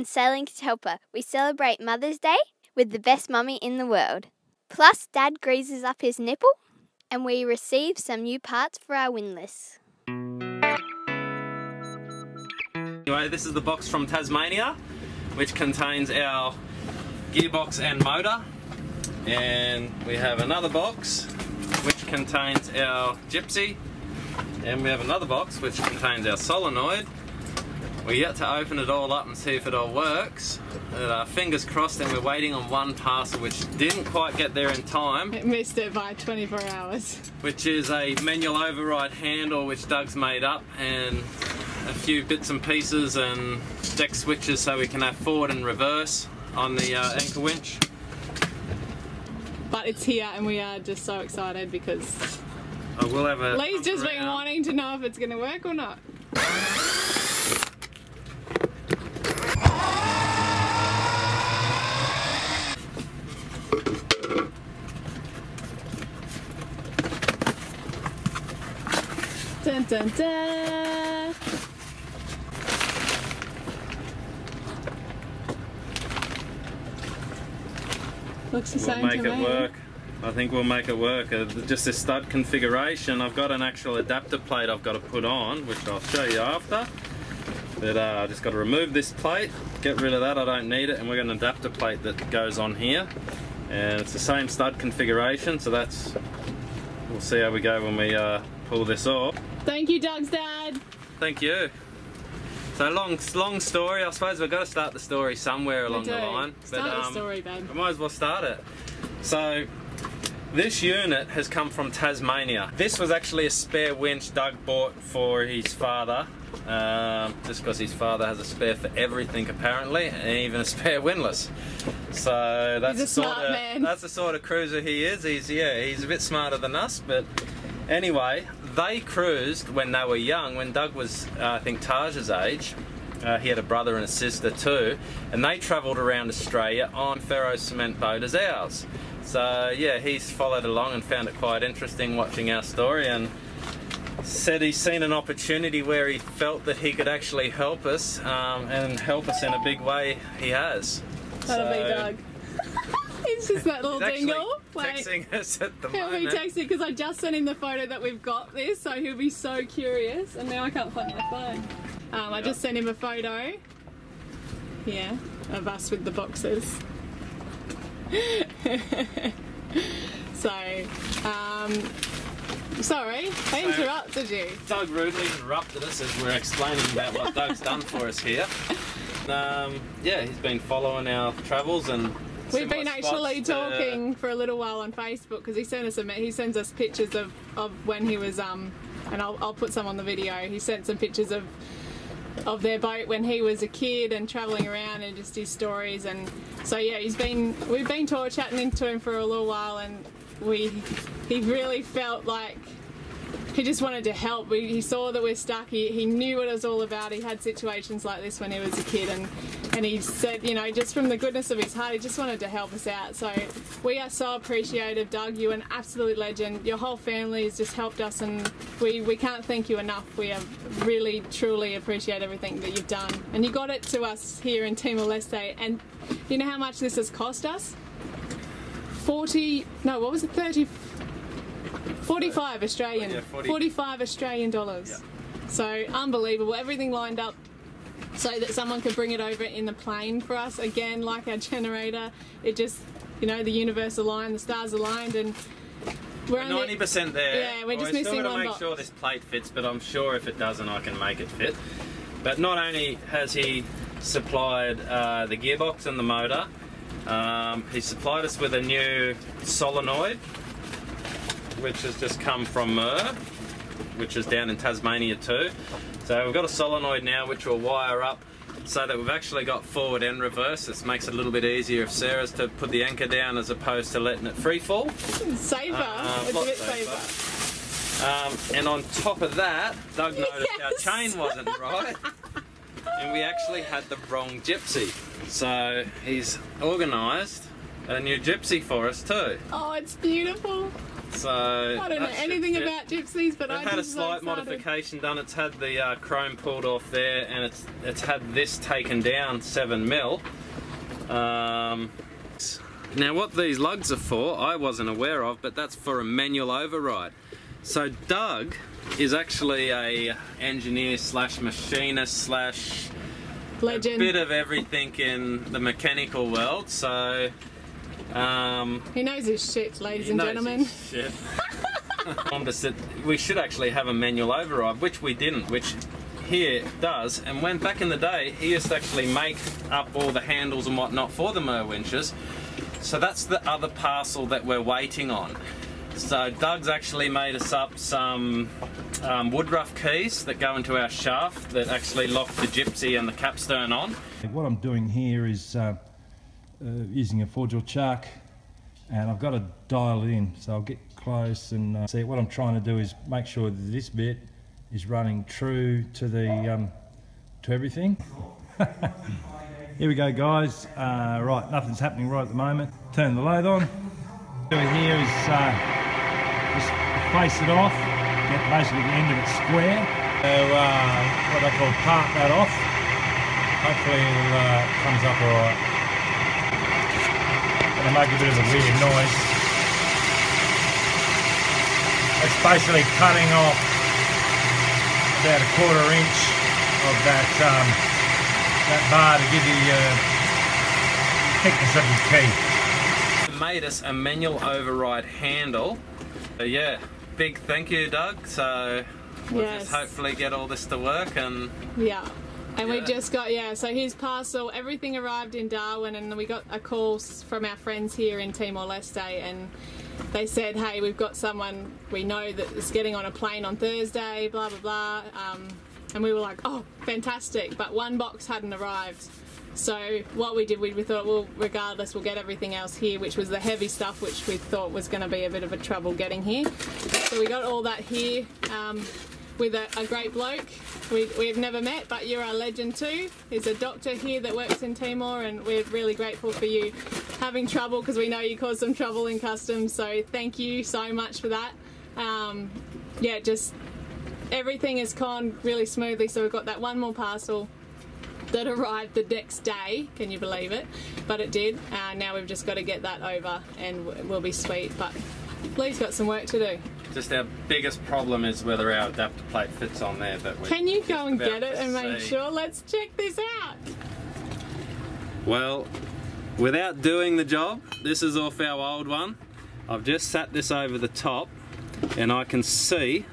On Sailing Catalpa, we celebrate Mother's Day with the best mummy in the world. Plus, Dad greases up his nipple, and we receive some new parts for our windlass. Anyway, this is the box from Tasmania, which contains our gearbox and motor. And we have another box, which contains our gypsy. And we have another box, which contains our solenoid. We're yet to open it all up and see if it all works. But, uh, fingers crossed, and we're waiting on one parcel which didn't quite get there in time, It missed it by 24 hours. which is a manual override handle which Doug's made up, and a few bits and pieces and deck switches so we can have forward and reverse on the uh, anchor winch. But it's here and we are just so excited because I will have a. Lee's just been wanting to know if it's going to work or not. Dun dun dun. Looks the We'll same make to it me. work. I think we'll make it work. Uh, just this stud configuration, I've got an actual adapter plate I've got to put on, which I'll show you after. But uh, I just got to remove this plate, get rid of that, I don't need it, and we've got an adapter plate that goes on here. And it's the same stud configuration, so that's, we'll see how we go when we uh, pull this off. Thank you, Doug's dad. Thank you. So long, long story. I suppose we've got to start the story somewhere along the line. Start the story, babe. I might as well start it. So, this unit has come from Tasmania. This was actually a spare winch Doug bought for his father, um, just because his father has a spare for everything apparently, and even a spare windlass. So that's the sort of man. that's the sort of cruiser he is. He's yeah, he's a bit smarter than us, but anyway, they cruised when they were young. When Doug was, uh, I think, Taj's age. Uh, he had a brother and a sister too, and they travelled around Australia on ferro cement boat as ours. So yeah, he's followed along and found it quite interesting watching our story, and said he's seen an opportunity where he felt that he could actually help us, um, and help us in a big way. He has. That'll be Doug. it's just that little dingle. Like, texting us at the he'll be texting because I just sent him the photo that we've got this, so he'll be so curious. And now I can't find my phone. Um, I just sent him a photo. Yeah, of us with the boxes. so, um, sorry, I interrupted you. Doug rudely interrupted us as we're explaining about what Doug's done for us here. Um, yeah, he's been following our travels and. We've been actually to- talking for a little while on Facebook because he sent us a he sends us pictures of, of when he was um and I'll, I'll put some on the video. He sent some pictures of of their boat when he was a kid and travelling around and just his stories and so yeah he's been we've been talk, chatting into him for a little while and we he really felt like he just wanted to help. We, he saw that we're stuck. He, he knew what it was all about. He had situations like this when he was a kid, and and he said, you know, just from the goodness of his heart, he just wanted to help us out. So we are so appreciative, Doug. You're an absolute legend. Your whole family has just helped us, and we we can't thank you enough. We have really truly appreciate everything that you've done, and you got it to us here in Timor Leste. And you know how much this has cost us? Forty? No, what was it? Thirty. 45 Australian. Yeah, 40. 45 Australian dollars. Yeah. So unbelievable. Everything lined up so that someone could bring it over in the plane for us. Again, like our generator, it just, you know, the universe aligned, the stars aligned, and we're only. Ninety percent there. Yeah, we're just We're missing still one to make box. sure this plate fits, but I'm sure if it doesn't, I can make it fit. But not only has he supplied uh, the gearbox and the motor, um, he supplied us with a new solenoid, which has just come from which is down in Tasmania too. So we've got a solenoid now, which will wire up so that we've actually got forward and reverse. This makes it a little bit easier if Sara's to put the anchor down as opposed to letting it free fall. safer. Uh, it's a bit safer. safer. Um, and on top of that, Doug noticed Yes. our chain wasn't right. and we actually had the wrong gypsy. So he's organised a new gypsy for us too. Oh, it's beautiful. So I don't know anything about gypsies, but They've I had a so slight excited. modification done. It's had the uh, chrome pulled off there, and it's it's had this taken down seven mil. Um, now, what these lugs are for, I wasn't aware of, but that's for a manual override. So Doug is actually a engineer slash machinist slash a Legend. bit of everything in the mechanical world. So. Um, He knows his shit, ladies he and knows gentlemen. his shit. Honda said we should actually have a manual override, which we didn't, which here does. And when back in the day, he used to actually make up all the handles and whatnot for the Muir winches. So that's the other parcel that we're waiting on. So Doug's actually made us up some um, woodruff keys that go into our shaft that actually lock the gypsy and the capstan on. What I'm doing here is uh, using a four jaw chuck and I've got to dial it in so I'll get close and uh, see what I'm trying to do is make sure that this bit is running true to the um, to everything. here we go guys, uh, right nothing's happening right at the moment. Turn the lathe on. We here is uh, just face it off, get basically the end of it square. So uh, what they call part that off. Hopefully it uh, comes up alright. Gonna make a bit of a weird noise. It's basically cutting off about a quarter inch of that um, that bar to give you uh, thickness of your key. made us a manual override handle. So yeah, big thank you, Doug. So we'll Yes. just hopefully get all this to work and Yeah. And we Yeah. just got, yeah, so his parcel, everything arrived in Darwin, and we got a call from our friends here in Timor Leste, and they said, hey, we've got someone we know that is getting on a plane on Thursday, blah, blah, blah. Um, and we were like, oh, fantastic. But one box hadn't arrived. So what we did, we, we thought, well, regardless, we'll get everything else here, which was the heavy stuff, which we thought was going to be a bit of a trouble getting here. So we got all that here um, with a, a great bloke we, we've never met, but you're a legend too. He's a doctor here that works in Timor, and we're really grateful for you having trouble because we know you caused some trouble in customs. So thank you so much for that. Um, yeah, just everything has gone really smoothly. So we've got that one more parcel that arrived the next day. Can you believe it? But it did. Uh, now we've just got to get that over, and we'll be sweet. But Lee's got some work to do. just our biggest problem is whether our adapter plate fits on there. But we Can you go and get it and make sure? Let's check this out. Well, without doing the job, this is off our old one. I've just sat this over the top, and I can see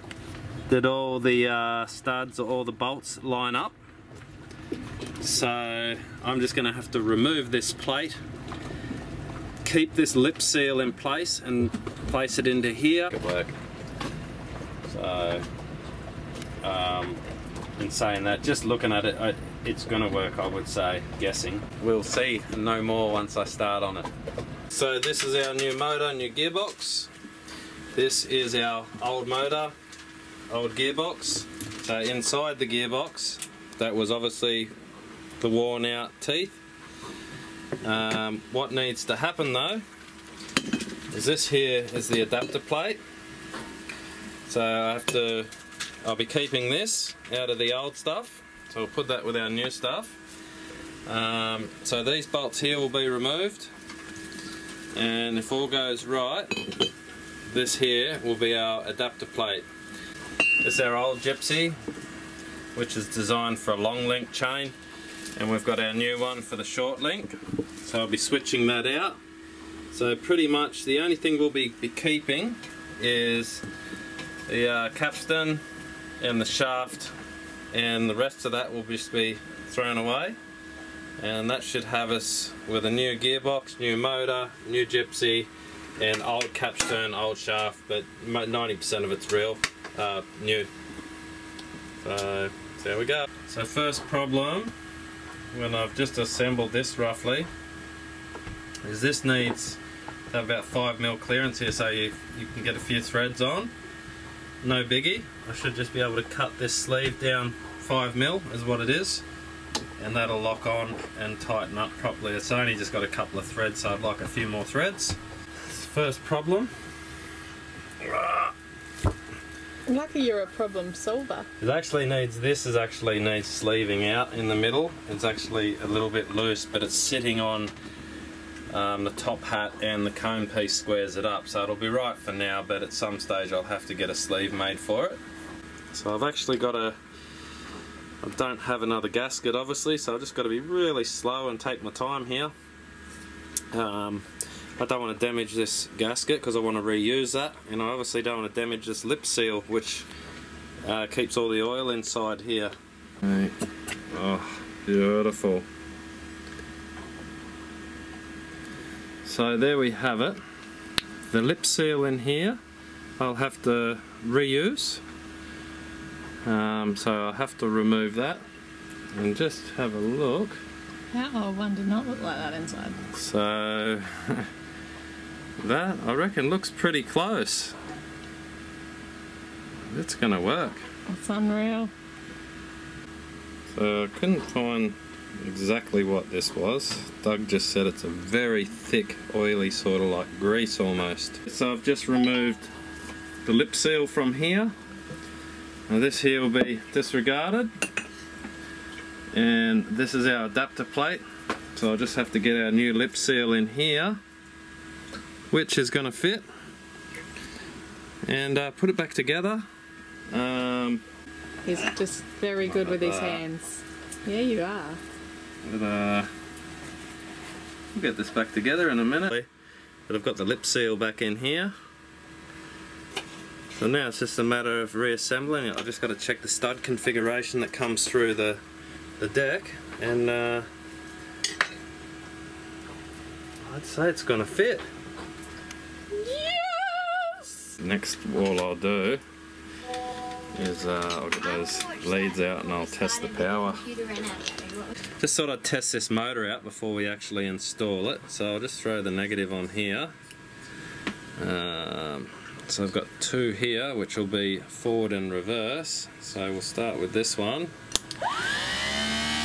that all the uh, studs or all the bolts line up. So I'm just going to have to remove this plate, keep this lip seal in place, and place it into here. Good work. So, um, in saying that, just looking at it, I, it's going to work, I would say, guessing. We'll see no more once I start on it. So this is our new motor, new gearbox. This is our old motor, old gearbox. So inside the gearbox, that was obviously the worn out teeth. Um, what needs to happen though, is this here is the adapter plate. So I have to, I'll be keeping this out of the old stuff. So we'll put that with our new stuff. Um, so these bolts here will be removed. And if all goes right, this here will be our adapter plate. This is our old Gypsy, which is designed for a long link chain. And we've got our new one for the short link. So I'll be switching that out. So pretty much the only thing we'll be, be keeping is the uh, capstan and the shaft and the rest of that will just be thrown away and that should have us with a new gearbox, new motor, new gypsy and old capstan, old shaft but 90% of it's real, uh, new. So there we go. So first problem when I've just assembled this roughly is this needs about 5 mil clearance here so you, you can get a few threads on. No biggie. I should just be able to cut this sleeve down 5 mil is what it is and that'll lock on and tighten up properly. It's only just got a couple of threads so I'd like a few more threads. First problem ah. Lucky you're a problem solver. It actually needs, this is actually needs sleeving out in the middle. It's actually a little bit loose, but it's sitting on um, the top hat and the cone piece squares it up. So it'll be right for now, but at some stage I'll have to get a sleeve made for it. So I've actually got a, I don't have another gasket obviously, so I've just got to be really slow and take my time here. Um, I don't want to damage this gasket because I want to reuse that and I obviously don't want to damage this lip seal which uh, keeps all the oil inside here. Right. Oh, beautiful. So there we have it. The lip seal in here I'll have to reuse. Um, so I'll have to remove that and just have a look. How one did not look like that inside. So that I reckon looks pretty close. It's gonna work. It's unreal. So I couldn't find exactly what this was. Doug just said it's a very thick, oily sort of like grease almost. So I've just removed the lip seal from here. Now this here will be disregarded. And this is our adapter plate. So I'll just have to get our new lip seal in here, which is going to fit. And uh, put it back together. Um, He's just very good with his hands. Yeah, you are. But, uh, we'll get this back together in a minute. But I've got the lip seal back in here. So now it's just a matter of reassembling it. I've just got to check the stud configuration that comes through the, the deck and uh, I'd say it's going to fit. Next all I'll do is uh, I'll get those leads out and I'll test the power. Just thought I'd test this motor out before we actually install it. So I'll just throw the negative on here. Um, so I've got two here, which will be forward and reverse. So we'll start with this one.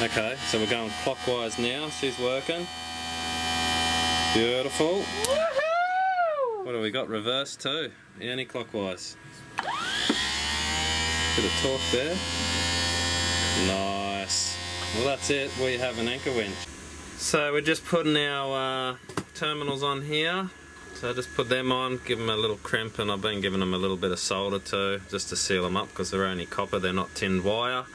Okay, so we're going clockwise now. She's working. Beautiful. What have we got? Reverse too. Anti-clockwise. Bit of torque there. Nice. Well, that's it. We have an anchor winch. So we're just putting our uh, terminals on here. So I just put them on, give them a little crimp, and I've been giving them a little bit of solder too, just to seal them up because they're only copper, they're not tinned wire.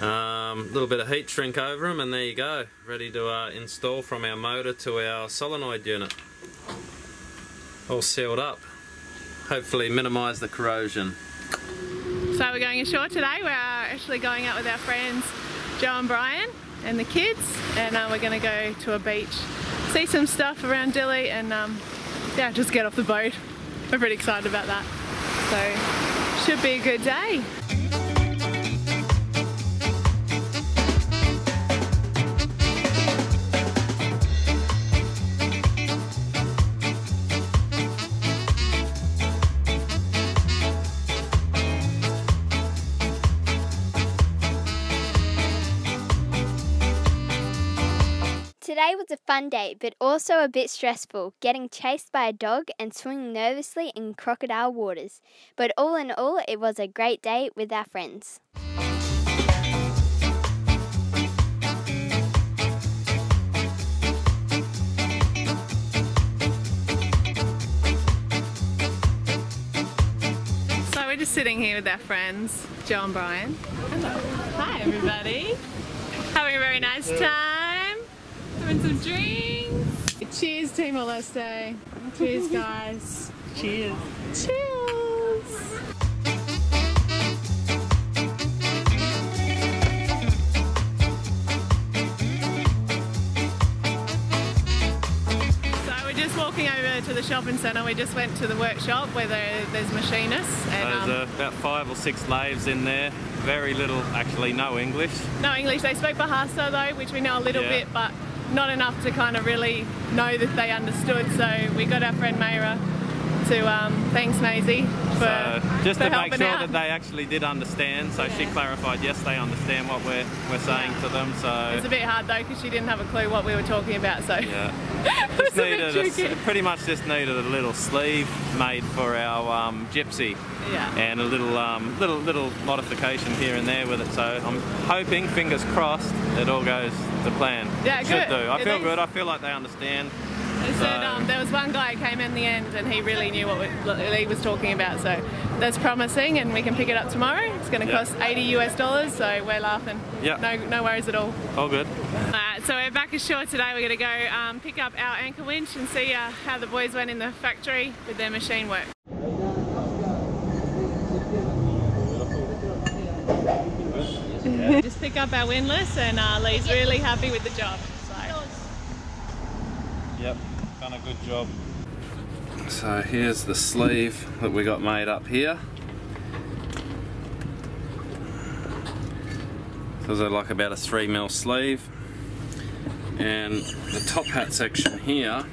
A um, little bit of heat shrink over them, and there you go, ready to uh, install from our motor to our solenoid unit. All sealed up. Hopefully minimise the corrosion. So we're going ashore today. We're actually going out with our friends Joe and Brian and the kids, and uh, we're going to go to a beach, see some stuff around Dili, and um, yeah, just get off the boat. We're pretty excited about that. So should be a good day. Today was a fun day, but also a bit stressful, getting chased by a dog and swimming nervously in crocodile waters. But all in all, it was a great day with our friends. So we're just sitting here with our friends, Joe and Brian. Hello. Hi everybody. Having a very nice time. Having some drinks. Cheers Timor Leste. Cheers guys. Cheers. Cheers. So we're just walking over to the shopping centre. We just went to the workshop where there, there's machinists and um, There's uh, about five or six lathes in there. Very little, actually, no English. no English. They spoke Bahasa though, which we know a little Yeah. bit, but not enough to kind of really know that they understood. So we got our friend Mayra to, um, thanks Maisie, for So just for to make sure out. that they actually did understand, so she clarified, yes, they understand what we're we're saying Yeah. to them. So It's a bit hard though because she didn't have a clue what we were talking about. So yeah, just needed a pretty much just needed a little sleeve made for our um, gypsy. Yeah. And a little, um, little, little modification here and there with it. So I'm hoping, fingers crossed, it all goes to plan. Yeah, Should good. do. I It feel is. good. I feel like they understand. They said um, there was one guy who came in the end and he really knew what we, what he was talking about. So that's promising, and we can pick it up tomorrow. It's going to cost 80 US dollars, so we're laughing. Yeah. No, no worries at all. All good. Alright, so we're back ashore today. We're going to go um, pick up our anchor winch and see uh, how the boys went in the factory with their machine work. Just pick up our windlass and uh, Lee's really happy with the job. So. Yep, done a good job. So here's the sleeve that we got made up here. So there's like about a three mil sleeve. And the top hat section here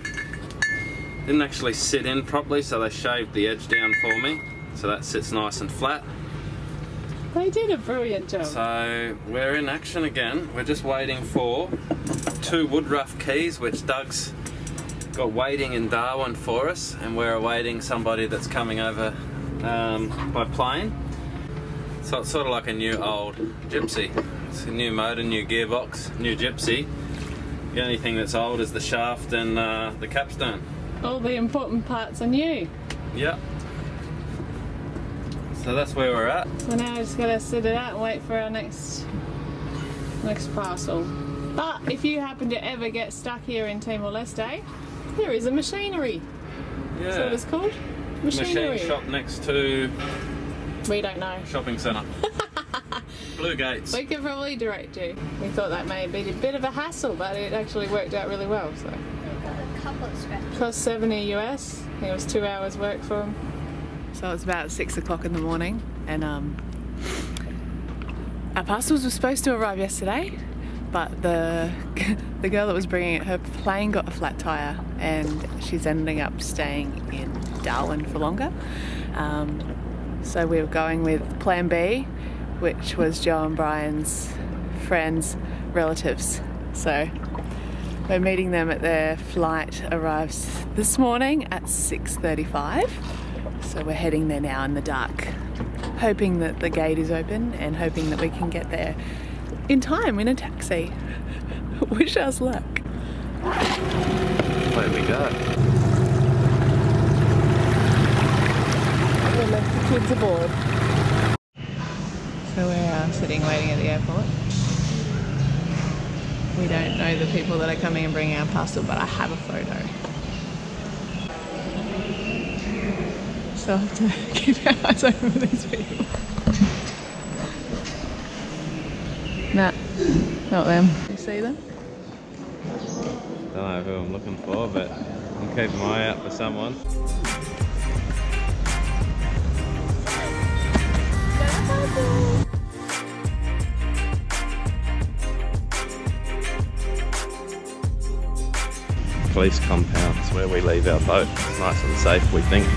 didn't actually sit in properly, so they shaved the edge down for me. So that sits nice and flat. They did a brilliant job. So we're in action again. We're just waiting for two Woodruff keys, which Doug's got waiting in Darwin for us, and we're awaiting somebody that's coming over um, by plane. So it's sort of like a new old Gypsy. It's a new motor, new gearbox, new Gypsy. The only thing that's old is the shaft and uh, the capstan. All the important parts are new. Yep. So that's where we're at. So now we're just gonna sit it out and wait for our next next parcel. But if you happen to ever get stuck here in Timor Leste, there is a machinery. Yeah. Is that what it's called? Machinery. Machine shop next to We don't know. shopping centre. Blue Gates. We could probably direct you. We thought that may be a bit of a hassle, but it actually worked out really well. So A couple of scratches. cost 70 US. It was two hours work for them. So it's about six o'clock in the morning, and um, our parcels were supposed to arrive yesterday, but the the girl that was bringing it, her plane got a flat tire, and she's ending up staying in Darwin for longer. Um, so we were going with Plan B, which was Joe and Brian's friends' relatives. So we're meeting them at their flight arrives this morning at 6:35. So we're heading there now in the dark, hoping that the gate is open and hoping that we can get there in time in a taxi. Wish us luck. There we go. We left the kids aboard. So we're uh, sitting waiting at the airport. We don't know the people that are coming and bringing our parcel, but I have a photo. So I have to keep our eyes open for these people. Nah, not them. See them? Don't know who I'm looking for, but I'm keeping my eye out for someone. Police compound is where we leave our boat. It's nice and safe, we think.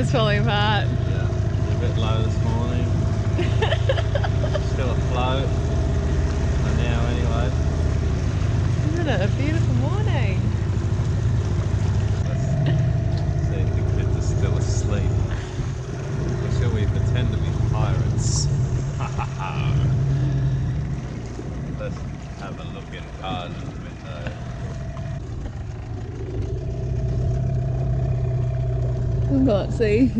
Tender's falling apart. Yeah, it's a bit low this morning. Still afloat. For now, anyway. Isn't it a beautiful morning? Let's see if the kids are still asleep. Or shall we pretend to be pirates? Let's have a look in Arden's window. I can't see.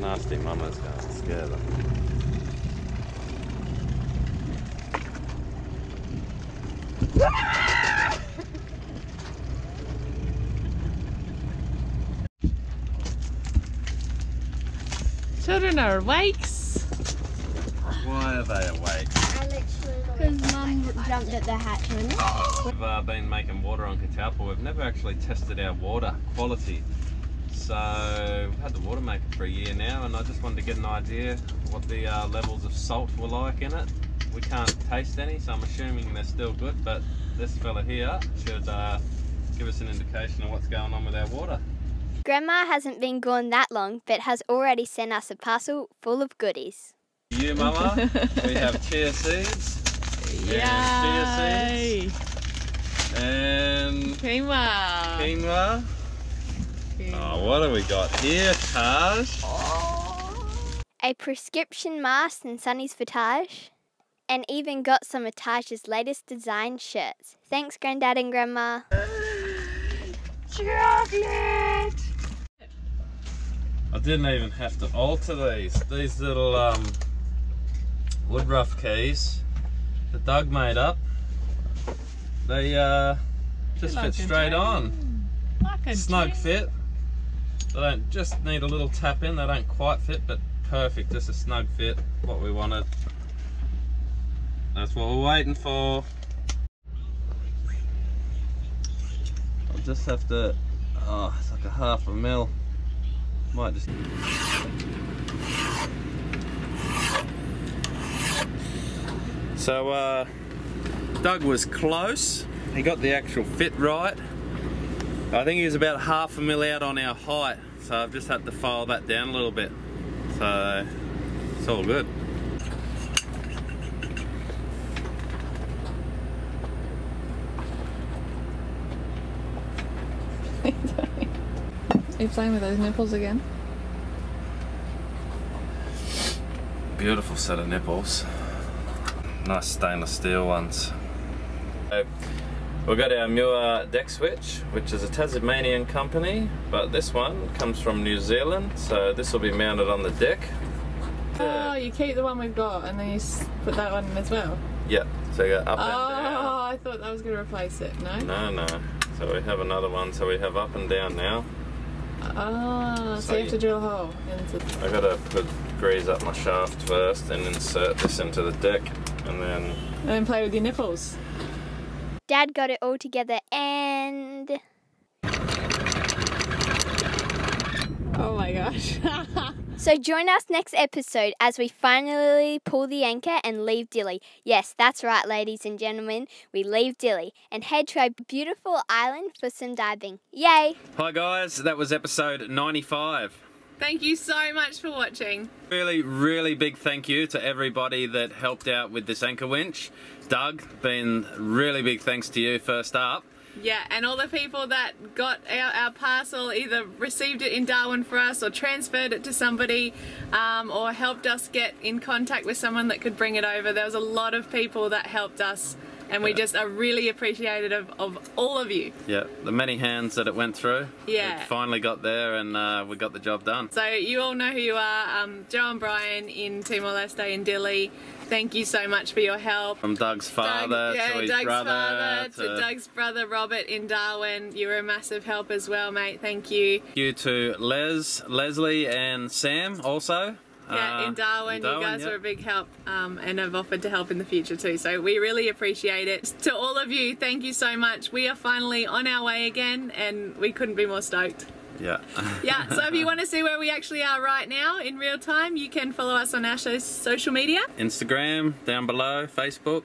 Nasty mama's going to scare them. Children are awake. Why are they awake? Because Mum jumped at the hatch. We've uh, been making water on Catalpa. We've never actually tested our water quality. So we've had the water maker for a year now and I just wanted to get an idea what the uh, levels of salt were like in it. We can't taste any so I'm assuming they're still good but this fella here should uh, give us an indication of what's going on with our water. Grandma hasn't been gone that long but has already sent us a parcel full of goodies. You mama, we have chia seeds. And Yay! Chia. And Quinoa. quinoa. Oh, what have we got here, Taj? A prescription mask and Sunny's for Taj. And even got some of Taj's latest design shirts. Thanks, Granddad and Grandma. Chocolate! I didn't even have to alter these. These little um, woodruff keys that Doug made up, they uh, just fit straight on. Snug fit. They don't just need a little tap in. They don't quite fit, but perfect. Just a snug fit. What we wanted. That's what we're waiting for. I'll just have to. Oh, it's like a half a mil. Might just. So, uh, Doug was close. He got the actual fit right. I think he was about half a mil out on our height, so I've just had to file that down a little bit. So, it's all good. Are you playing with those nipples again? Beautiful set of nipples. Nice stainless steel ones. So, we've got our Muir deck switch, which is a Tasmanian company, but this one comes from New Zealand, so this will be mounted on the deck. Oh, you keep the one we've got and then you put that one in as well. Yeah, so you go up Oh, and down. Oh, I thought that was going to replace it. No. No, no. So we have another one, so we have up and down now. Oh, so, So you have to drill a hole into. I gotta put grease up my shaft first and insert this into the deck, and then And then play with your nipples. Dad got it all together and Oh my gosh. So join us next episode as we finally pull the anchor and leave Dili. Yes, that's right, ladies and gentlemen. We leave Dili and head to a beautiful island for some diving. Yay! Hi guys, that was episode 95. Thank you so much for watching. Really, really big thank you to everybody that helped out with this anchor winch. Doug, been really big thanks to you first up. Yeah, and all the people that got our, our parcel either received it in Darwin for us or transferred it to somebody um, or helped us get in contact with someone that could bring it over. There was a lot of people that helped us and we Yeah. just are really appreciative of, of all of you. Yeah, the many hands that it went through. Yeah. Finally got there and uh, we got the job done. So you all know who you are. Um, Joe and Brian in Timor-Leste in Dili. Thank you so much for your help. From Doug's father Doug, yeah, to his Doug's brother father to, to Doug's brother Robert in Darwin. You were a massive help as well, mate. Thank you. you to Les, Leslie and Sam also. Yeah, Uh, in Darwin, you guys yeah. were a big help um, and have offered to help in the future too. So we really appreciate it. To all of you, thank you so much. We are finally on our way again, and we couldn't be more stoked. Yeah. Yeah, so if you want to see where we actually are right now in real time, you can follow us on our show's social media Instagram down below, Facebook.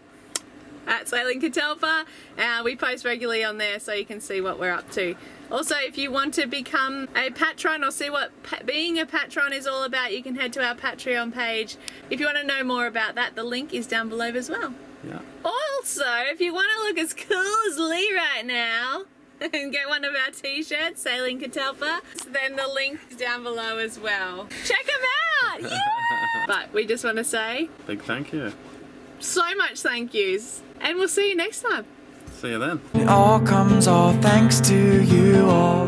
at Sailing Catalpa. Uh, we post regularly on there so you can see what we're up to. Also, if you want to become a patron or see what being a patron is all about, you can head to our Patreon page. If you want to know more about that, the link is down below as well. Yeah. Also, if you want to look as cool as Lee right now and get one of our t-shirts, Sailing Catalpa, then the link is down below as well. Check them out! Yeah! but we just want to say Big thank you. so much thank yous, and we'll see you next time. See you then. It all comes all thanks to you all.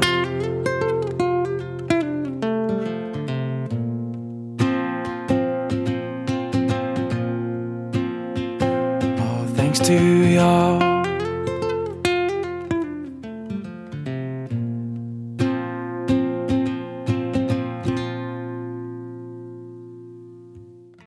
All thanks to y'all.